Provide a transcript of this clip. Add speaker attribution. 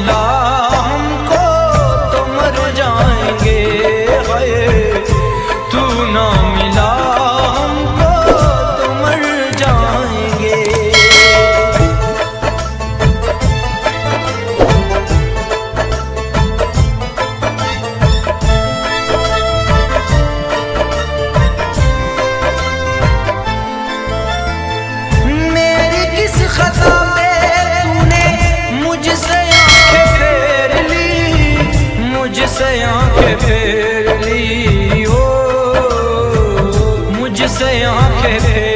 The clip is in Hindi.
Speaker 1: love. चले